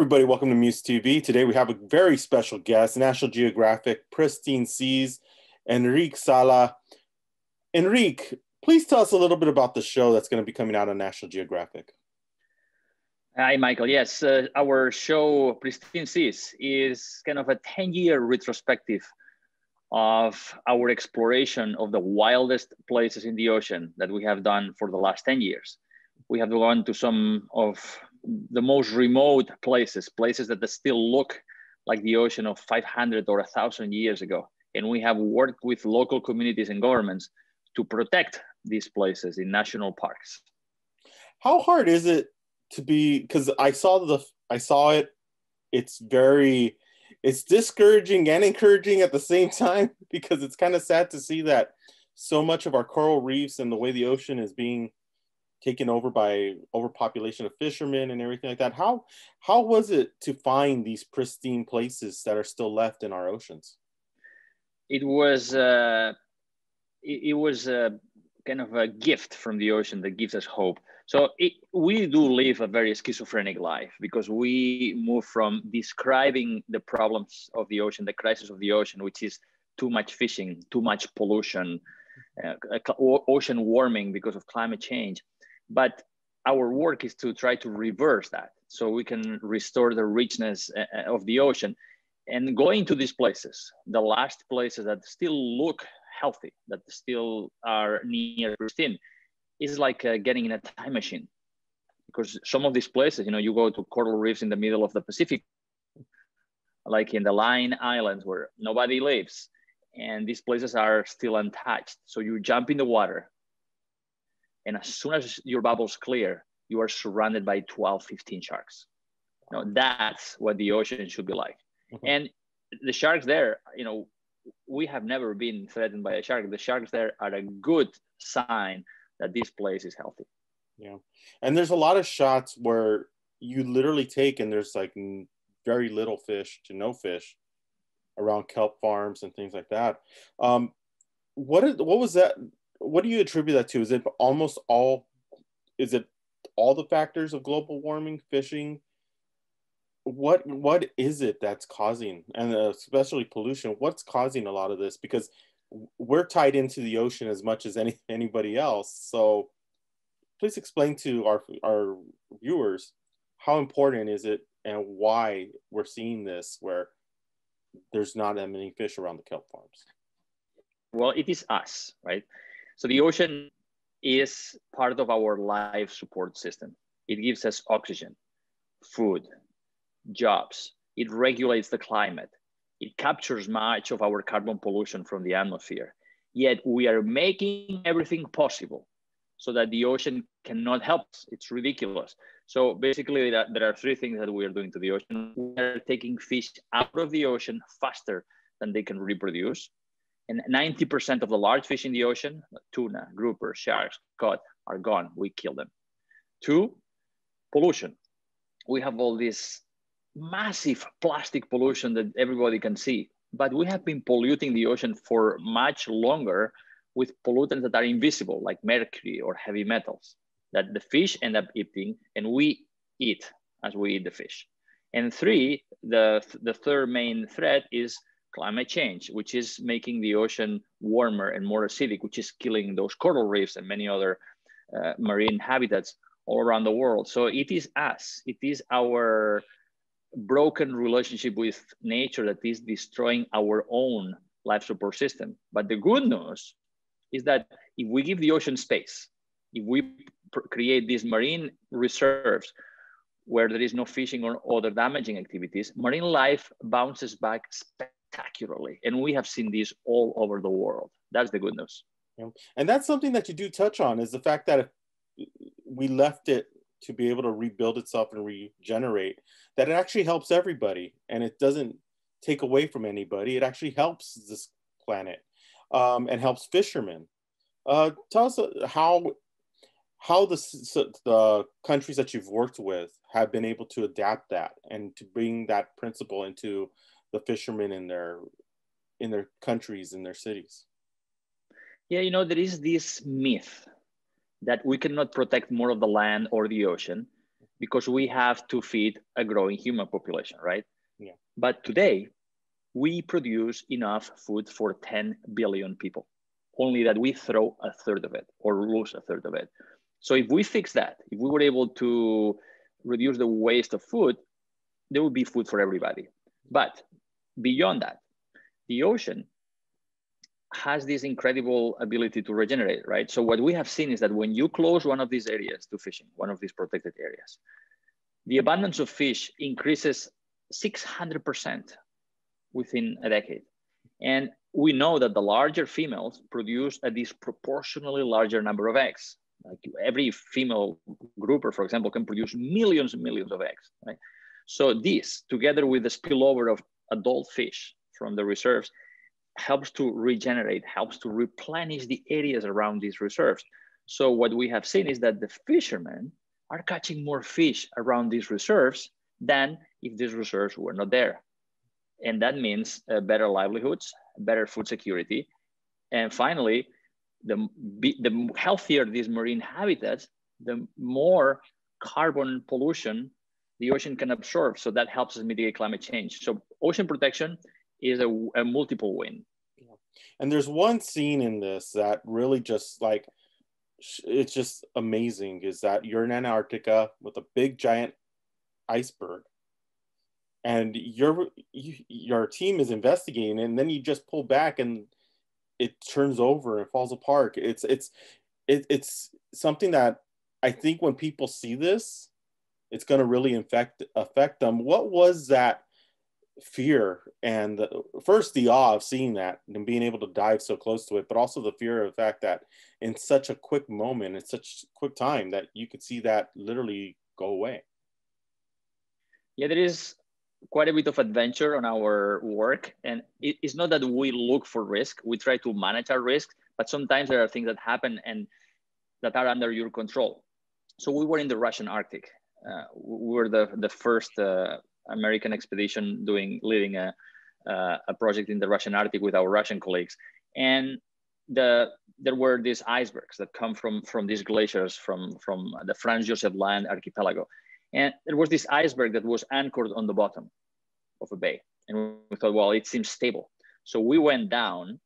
everybody. Welcome to Muse TV. Today we have a very special guest, National Geographic Pristine Seas, Enric Sala. Enric, please tell us a little bit about the show that's going to be coming out on National Geographic. Hi, Michael. Yes, uh, our show Pristine Seas is kind of a 10 year retrospective of our exploration of the wildest places in the ocean that we have done for the last 10 years. We have gone to some of the most remote places, places that still look like the ocean of 500 or 1,000 years ago. And we have worked with local communities and governments to protect these places in national parks. How hard is it to be? Because I saw the, I saw it. It's very, it's discouraging and encouraging at the same time because it's kind of sad to see that so much of our coral reefs and the way the ocean is being taken over by overpopulation of fishermen and everything like that. How how was it to find these pristine places that are still left in our oceans? It was uh, it, it, was a kind of a gift from the ocean that gives us hope. So it, we do live a very schizophrenic life because we move from describing the problems of the ocean, the crisis of the ocean, which is too much fishing, too much pollution, uh, ocean warming because of climate change but our work is to try to reverse that so we can restore the richness uh, uh, of the ocean and going to these places, the last places that still look healthy, that still are near pristine, is like uh, getting in a time machine. Because some of these places, you know, you go to coral reefs in the middle of the Pacific, like in the Line Islands where nobody lives, and these places are still untouched. So you jump in the water, and as soon as your bubbles clear, you are surrounded by 12, 15 sharks. You know, that's what the ocean should be like. Mm-hmm. And the sharks there, you know, we have never been threatened by a shark. The sharks there are a good sign that this place is healthy. Yeah. And there's a lot of shots where you literally take and there's like very little fish to no fish around kelp farms and things like that. Um, what is, what was that what do you attribute that to? Is it almost all? Is it all the factors of global warming, fishing? What what is it that's causing, and especially pollution? What's causing a lot of this? Because we're tied into the ocean as much as any anybody else. So, please explain to our our viewers how important is it and why we're seeing this where there's not that many fish around the kelp farms. Well, it is us, right? So the ocean is part of our life support system. It gives us oxygen, food, jobs. It regulates the climate. It captures much of our carbon pollution from the atmosphere. Yet we are making everything possible so that the ocean cannot help us. It's ridiculous. So basically, there are three things that we are doing to the ocean. We are taking fish out of the ocean faster than they can reproduce and 90% of the large fish in the ocean, tuna, grouper, sharks, cod, are gone. We kill them. Two, pollution. We have all this massive plastic pollution that everybody can see, but we have been polluting the ocean for much longer with pollutants that are invisible, like mercury or heavy metals, that the fish end up eating and we eat as we eat the fish. And three, the, the third main threat is climate change, which is making the ocean warmer and more acidic, which is killing those coral reefs and many other uh, marine habitats all around the world. So it is us, it is our broken relationship with nature that is destroying our own life support system. But the good news is that if we give the ocean space, if we create these marine reserves where there is no fishing or other damaging activities, marine life bounces back spectacularly. And we have seen this all over the world. That's the good news. And that's something that you do touch on is the fact that we left it to be able to rebuild itself and regenerate, that it actually helps everybody and it doesn't take away from anybody. It actually helps this planet um, and helps fishermen. Uh, tell us uh, how how the, the countries that you've worked with have been able to adapt that and to bring that principle into the fishermen in their in their countries in their cities yeah you know there is this myth that we cannot protect more of the land or the ocean because we have to feed a growing human population, right? Yeah. But today, we produce enough food for 10 billion people, only that we throw a third of it or lose a third of it. So if we fix that, if we were able to reduce the waste of food, there would be food for everybody. But beyond that, the ocean has this incredible ability to regenerate, right? So what we have seen is that when you close one of these areas to fishing, one of these protected areas, the abundance of fish increases 600% within a decade. And we know that the larger females produce a disproportionately larger number of eggs. Like every female grouper, for example, can produce millions and millions of eggs, right? So this, together with the spillover of adult fish from the reserves, helps to regenerate, helps to replenish the areas around these reserves. So what we have seen is that the fishermen are catching more fish around these reserves than if these reserves were not there. And that means uh, better livelihoods, better food security. And finally, the, the healthier these marine habitats, the more carbon pollution the ocean can absorb. So that helps us mitigate climate change. So ocean protection is a, a multiple win. And there's one scene in this that really just like it's just amazing is that you're in Antarctica with a big giant iceberg and your you, your team is investigating and then you just pull back and it turns over and falls apart it's it's it, it's something that i think when people see this it's going to really affect affect them what was that fear and the, first the awe of seeing that and being able to dive so close to it, but also the fear of the fact that in such a quick moment, in such quick time, that you could see that literally go away. Yeah, there is quite a bit of adventure on our work, and it, it's not that we look for risk. We try to manage our risk, but sometimes there are things that happen and that are under your control. So we were in the Russian Arctic. Uh, we were the the first. Uh, American expedition doing leading a, uh, a project in the Russian Arctic with our Russian colleagues, and the there were these icebergs that come from from these glaciers from from the Franz Josef Land archipelago, and there was this iceberg that was anchored on the bottom of a bay, and we thought, well, it seems stable, so we went down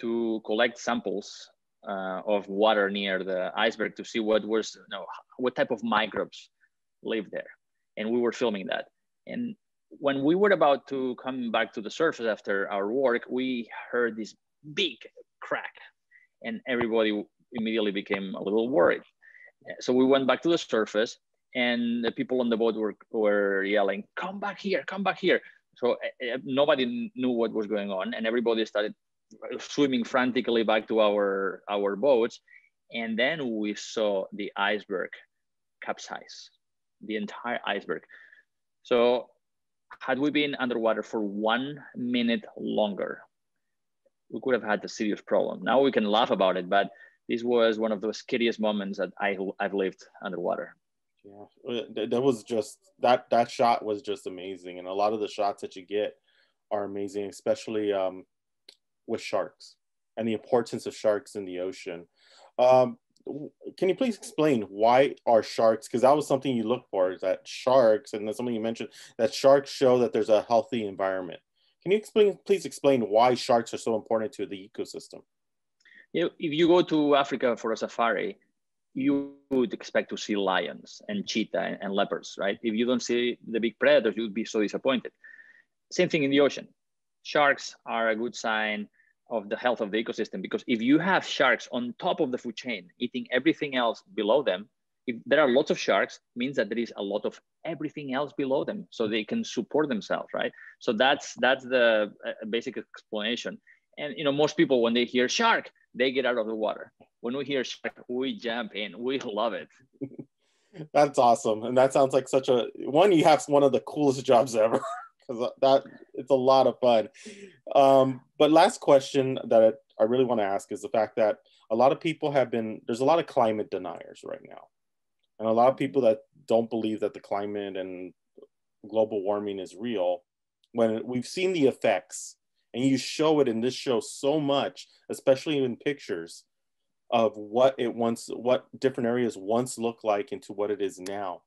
to collect samples uh, of water near the iceberg to see what was you know, what type of microbes live there, and we were filming that. And when we were about to come back to the surface after our work, we heard this big crack, and everybody immediately became a little worried. So we went back to the surface, and the people on the boat were, were yelling, Come back here, come back here. So uh, nobody knew what was going on, and everybody started swimming frantically back to our, our boats. And then we saw the iceberg capsize, the entire iceberg. So had we been underwater for one minute longer, we could have had a serious problem. Now we can laugh about it, but this was one of the scariest moments that I, I've lived underwater. Yeah, that was just that that shot was just amazing, and a lot of the shots that you get are amazing, especially um, with sharks and the importance of sharks in the ocean. Um, can you please explain why are sharks because that was something you look for is that sharks and that's something you mentioned that sharks show that there's a healthy environment. Can you explain please explain why sharks are so important to the ecosystem? You know, if you go to africa for a safari you would expect to see lions and cheetah and, and leopards right? If you don't see the big predators you would be so disappointed. Same thing in the ocean. Sharks are a good sign of the health of the ecosystem because if you have sharks on top of the food chain eating everything else below them if there are lots of sharks means that there is a lot of everything else below them so they can support themselves right? So that's that's the uh, basic explanation. And you know most people when they hear shark they get out of the water. When we hear shark we jump in. We love it. That's awesome. And that sounds like such a one you have one of the coolest jobs ever because that it's a lot of fun. Um, but last question that I really want to ask is the fact that a lot of people have been there's a lot of climate deniers right now, and a lot of people that don't believe that the climate and global warming is real. When we've seen the effects, and you show it in this show so much, especially in pictures of what it once, what different areas once looked like into what it is now.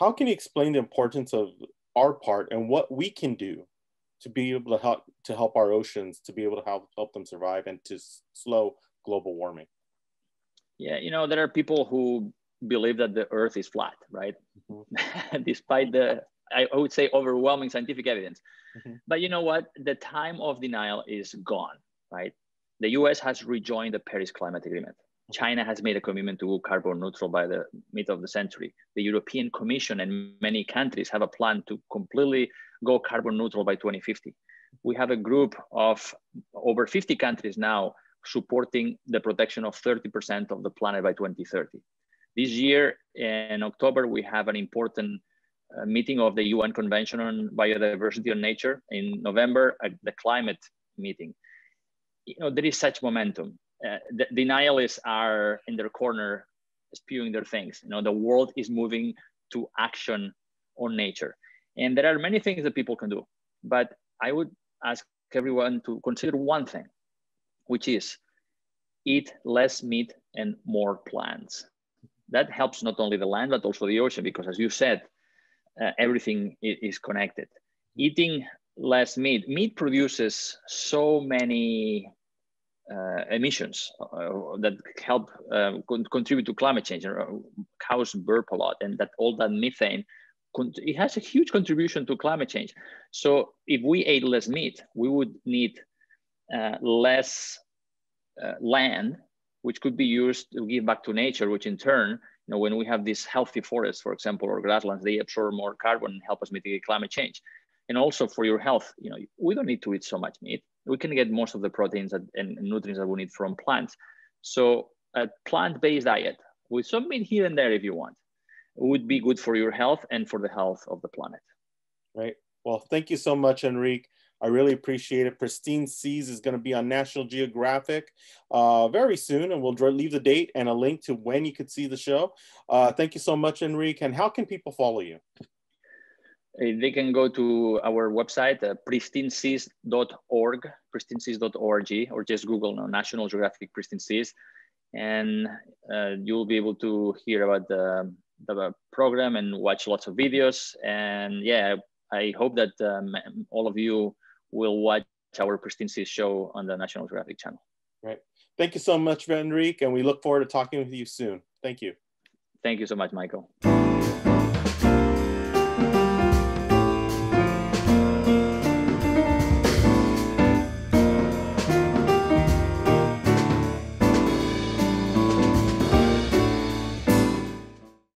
how can you explain the importance of our part and what we can do to be able to help to help our oceans to be able to help help them survive and to slow global warming? Yeah, you know, there are people who believe that the earth is flat, right? Mm-hmm. Despite the I would say overwhelming scientific evidence. Mm-hmm. But you know what? The time of denial is gone, right? The US has rejoined the Paris Climate Agreement. China has made a commitment to go carbon neutral by the mid of the century. The European Commission and many countries have a plan to completely go carbon neutral by 2050. We have a group of over 50 countries now supporting the protection of 30% of the planet by 2030. This year in October, we have an important uh, meeting of the UN Convention on Biodiversity and Nature. In November, uh, the climate meeting. You know, there is such momentum uh, the denialists are in their corner spewing their things. You know, the world is moving to action on nature. And there are many things that people can do. But I would ask everyone to consider one thing, which is eat less meat and more plants. That helps not only the land, but also the ocean, because as you said, uh, everything is connected. Eating less meat, meat produces so many emissions uh, that help uh, con contribute to climate change. Cows burp a lot, and that all that methane it has a huge contribution to climate change. So if we ate less meat, we would need uh, less uh, land, which could be used to give back to nature, which in turn, you know, when we have these healthy forests, for example, or grasslands, they absorb more carbon and help us mitigate climate change. And also for your health, you know, we don't need to eat so much meat we can get most of the proteins and, nutrients that we need from plants. So a plant-based diet with some meat here and there if you want would be good for your health and for the health of the planet. Right. Well, thank you so much, Enric. I really appreciate it. Pristine Seas is going to be on National Geographic uh, very soon, and we'll leave the date and a link to when you could see the show. Uh, thank you so much, Enric. And how can people follow you? Uh, they can go to our website, uh, pristineseas.org, pristineseas.org, or just Google no, National Geographic Pristine Seas. And uh, you'll be able to hear about the, the program and watch lots of videos. And yeah, I hope that um, all of you will watch our Pristine Seas show on the National Geographic channel. Right. Thank you so much, Enric, and we look forward to talking with you soon. Thank you. Thank you so much, Michael.